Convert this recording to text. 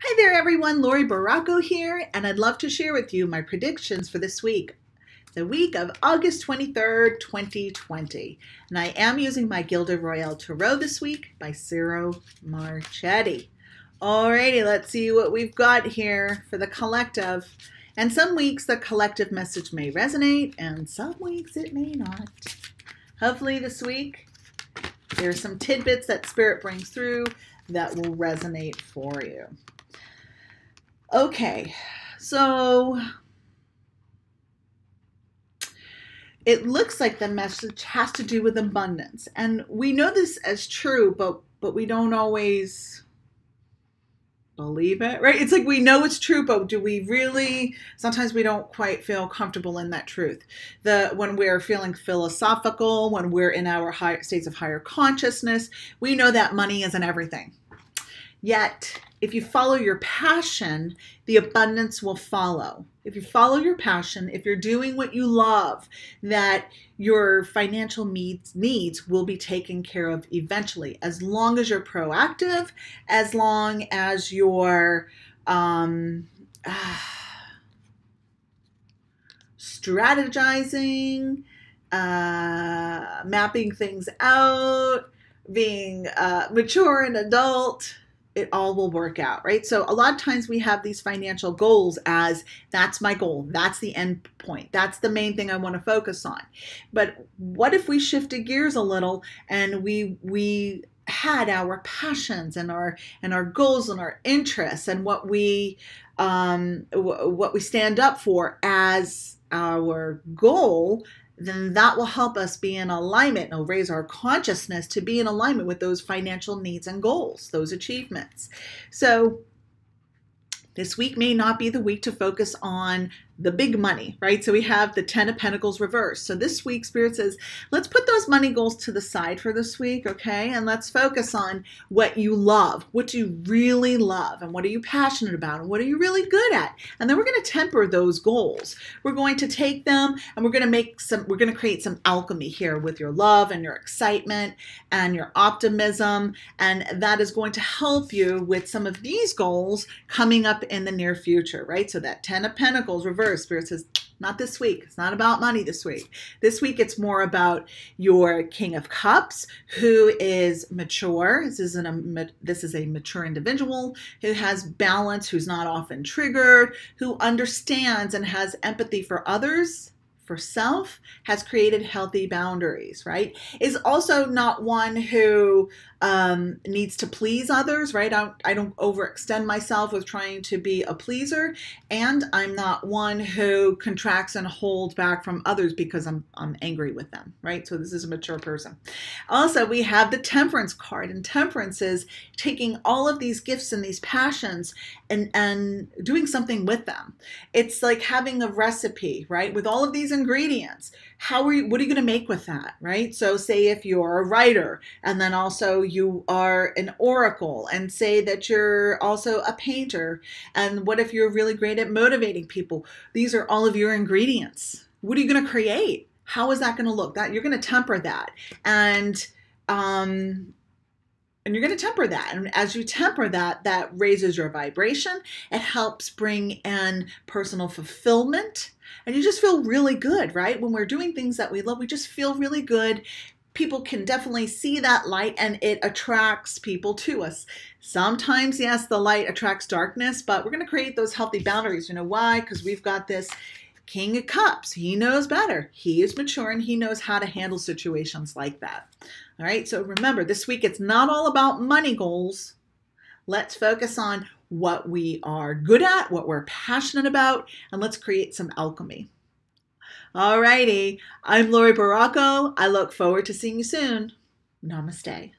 Hi there, everyone. Laurie Barraco here, and I'd love to share with you my predictions for this week, the week of August 23rd, 2020. And I am using my Gilded Royale Tarot this week by Ciro Marchetti. Alrighty, let's see what we've got here for the collective. And some weeks the collective message may resonate, and some weeks it may not. Hopefully, this week there's some tidbits that Spirit brings through that will resonate for you. Okay, so it looks like the message has to do with abundance. And we know this as true, but but we don't always believe it, right? It's like we know it's true, but do we really sometimes we don't quite feel comfortable in that truth. The when we're feeling philosophical, when we're in our high states of higher consciousness, we know that money isn't everything. Yet if you follow your passion, the abundance will follow. If you follow your passion, if you're doing what you love, that your financial needs needs will be taken care of eventually, as long as you're proactive, as long as you're um, uh, strategizing, uh, mapping things out, being uh, mature and adult it all will work out, right? So a lot of times we have these financial goals as that's my goal, that's the end point, that's the main thing I want to focus on. But what if we shifted gears a little and we we had our passions and our and our goals and our interests and what we um, w- what we stand up for as our goal then that will help us be in alignment and will raise our consciousness to be in alignment with those financial needs and goals, those achievements. So, this week may not be the week to focus on the big money, right? So we have the 10 of Pentacles reversed. So this week, Spirit says, let's put those money goals to the side for this week, okay? And let's focus on what you love. What do you really love? And what are you passionate about? And what are you really good at? And then we're going to temper those goals. We're going to take them and we're going to make some, we're going to create some alchemy here with your love and your excitement and your optimism. And that is going to help you with some of these goals coming up in the near future, right? So that 10 of Pentacles reversed Spirit says, not this week. It's not about money this week. This week, it's more about your King of Cups, who is mature. This is, an, um, a, this is a mature individual who has balance, who's not often triggered, who understands and has empathy for others for self has created healthy boundaries, right? Is also not one who um, needs to please others, right? I don't, I don't overextend myself with trying to be a pleaser, and I'm not one who contracts and holds back from others because I'm I'm angry with them, right? So this is a mature person. Also, we have the Temperance card, and Temperance is taking all of these gifts and these passions and and doing something with them. It's like having a recipe, right? With all of these ingredients. How are you what are you going to make with that right? So say if you're a writer and then also you are an oracle and say that you're also a painter and what if you're really great at motivating people? These are all of your ingredients. What are you going to create? How is that going to look? That you're going to temper that. And um and you're going to temper that and as you temper that that raises your vibration it helps bring in personal fulfillment and you just feel really good, right? When we're doing things that we love, we just feel really good. People can definitely see that light and it attracts people to us. Sometimes, yes, the light attracts darkness, but we're going to create those healthy boundaries. You know why? Because we've got this King of Cups. He knows better. He is mature and he knows how to handle situations like that. All right, so remember, this week it's not all about money goals. Let's focus on what we are good at, what we're passionate about, and let's create some alchemy. Alrighty, I'm Laurie Barraco. I look forward to seeing you soon. Namaste.